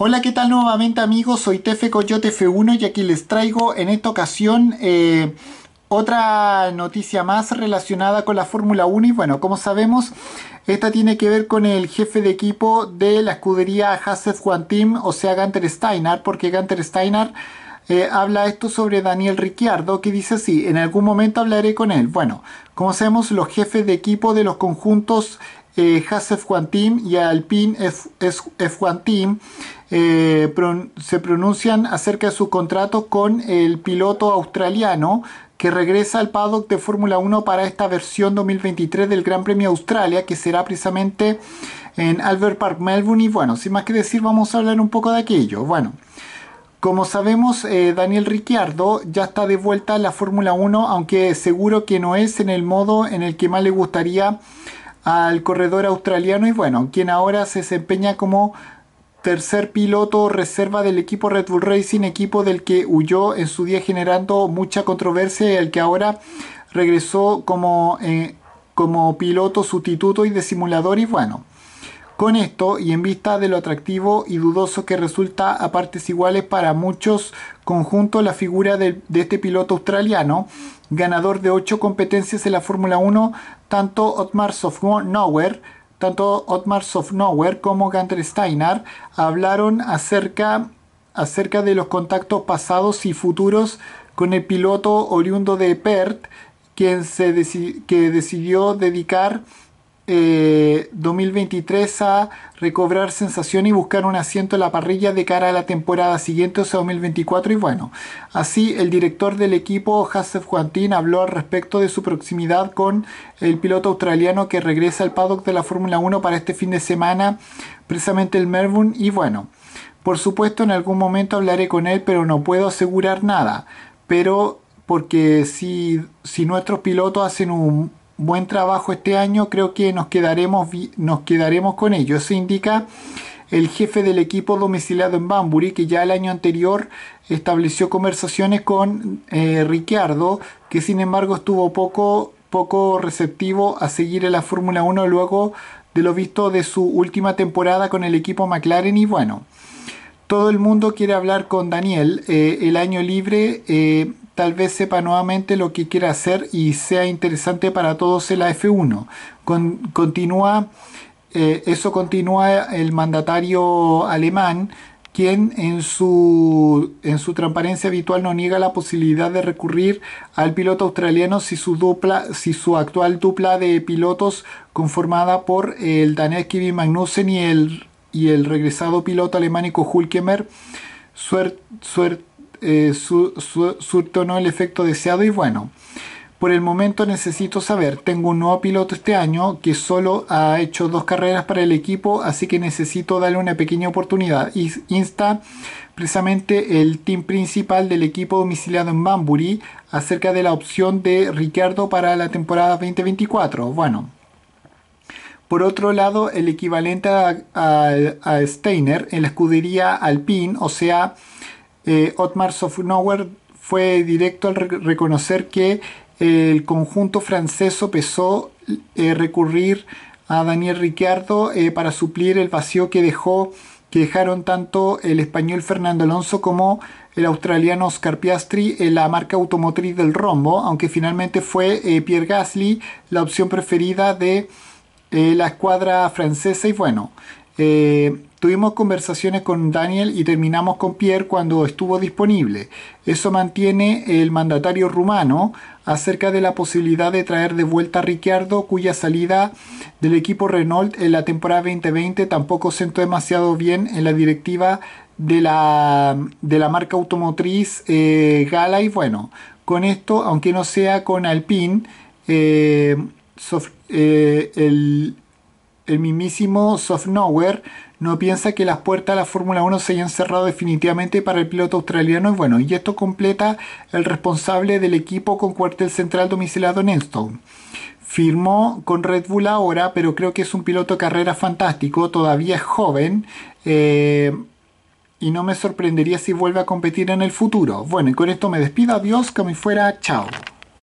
Hola, ¿qué tal nuevamente amigos? Soy Tefe Coyote F1 y aquí les traigo en esta ocasión eh, otra noticia más relacionada con la Fórmula 1 y bueno, como sabemos, esta tiene que ver con el jefe de equipo de la escudería Hassef One Team, o sea, Gunter Steiner, porque Gunter Steiner eh, habla esto sobre Daniel Ricciardo, que dice así, en algún momento hablaré con él. Bueno, como sabemos, los jefes de equipo de los conjuntos eh, One Team y Alpine F1 Team eh, se pronuncian acerca de su contrato con el piloto australiano que regresa al paddock de Fórmula 1 para esta versión 2023 del Gran Premio Australia, que será precisamente en Albert Park, Melbourne. Y bueno, sin más que decir, vamos a hablar un poco de aquello. Bueno, como sabemos, eh, Daniel Ricciardo ya está de vuelta en la Fórmula 1, aunque seguro que no es en el modo en el que más le gustaría al corredor australiano y bueno, quien ahora se desempeña como tercer piloto reserva del equipo Red Bull Racing, equipo del que huyó en su día generando mucha controversia y el que ahora regresó como, eh, como piloto sustituto y de simulador y bueno. Con esto y en vista de lo atractivo y dudoso que resulta a partes iguales para muchos conjuntos la figura de, este piloto australiano, ganador de 8 competencias en la Fórmula 1, tanto Otmar Software tanto Sofnauer como Gunter Steiner hablaron acerca, acerca de los contactos pasados y futuros con el piloto oriundo de Perth, quien se que decidió dedicar 2023 eh, a recobrar sensación y buscar un asiento en la parrilla de cara a la temporada siguiente, o sea 2024. Y bueno, así el director del equipo, Hassef Juantín, habló al respecto de su proximidad con el piloto australiano que regresa al paddock de la Fórmula 1 para este fin de semana, precisamente el Melbourne. Y bueno, por supuesto en algún momento hablaré con él, pero no puedo asegurar nada. Pero porque si, si nuestros pilotos hacen un, buen trabajo este año, creo que nos quedaremos, nos quedaremos con ello. Eso indica el jefe del equipo domiciliado en Bambury, que ya el año anterior estableció conversaciones con eh, Ricciardo, que sin embargo estuvo poco, poco receptivo a seguir en la Fórmula 1 luego de lo visto de su última temporada con el equipo McLaren y bueno. Todo el mundo quiere hablar con Daniel. Eh, el año libre eh, tal vez sepa nuevamente lo que quiere hacer y sea interesante para todos en la F1. continúa, eh, eso continúa el mandatario alemán, quien en su, en su transparencia habitual no niega la posibilidad de recurrir al piloto australiano si su, dupla, si su actual dupla de pilotos conformada por el danés Kevin Magnussen y el, y el regresado piloto alemánico Hulkemer suerte eh, su, no el efecto deseado y bueno. Por el momento necesito saber, tengo un nuevo piloto este año que solo ha hecho dos carreras para el equipo, así que necesito darle una pequeña oportunidad. Insta precisamente el team principal del equipo domiciliado en Bambury acerca de la opción de Ricardo para la temporada 2024. Bueno, por otro lado, el equivalente a, a Steiner en la escudería Alpine, o sea, eh, Otmar Sofnauer fue directo al reconocer que el conjunto francés sopesó eh, recurrir a Daniel Ricciardo eh, para suplir el vacío que dejó que dejaron tanto el español Fernando Alonso como el australiano Oscar Piastri en la marca automotriz del rombo, aunque finalmente fue Pierre Gasly la opción preferida de la escuadra francesa. Y bueno, Tuvimos conversaciones con Daniel y terminamos con Pierre cuando estuvo disponible. Eso mantiene el mandatario rumano acerca de la posibilidad de traer de vuelta a Ricciardo, cuya salida del equipo Renault en la temporada 2020 tampoco sentó demasiado bien en la directiva de la, de la marca automotriz eh, Gala. Y bueno, con esto, aunque no sea con Alpine, eh, eh, el, el mismísimo Softnowhere no piensa que las puertas de la Fórmula 1 se hayan cerrado definitivamente para el piloto australiano y bueno, y esto completa el responsable del equipo con cuartel central domiciliado en Enstone. Firmó con Red Bull ahora, pero creo que es un piloto de carrera fantástico, todavía es joven eh, y no me sorprendería si vuelve a competir en el futuro. Bueno, y con esto me despido, adiós, que me fuera, chao.